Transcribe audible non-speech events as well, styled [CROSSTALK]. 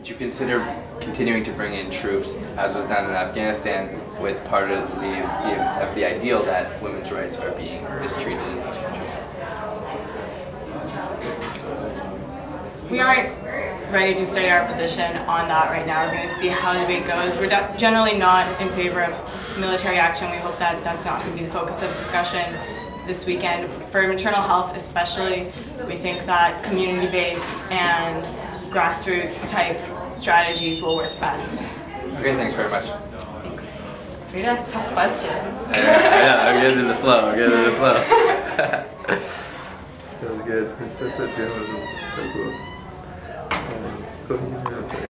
Would you consider continuing to bring in troops, as was done in Afghanistan, with part of the, of the ideal that women's rights are being mistreated in those countries? We aren't ready to state our position on that right now. We're going to see how the debate goes. We're generally not in favor of military action. We hope that that's not going to be the focus of discussion this weekend. For maternal health especially, we think that community-based and grassroots type strategies will work best. Okay, thanks very much. Thanks. Read us tough questions. I know, I know, I'm getting in the flow, I'm getting in the flow. [LAUGHS] that was good. That's, that's what journalism is so cool. Um,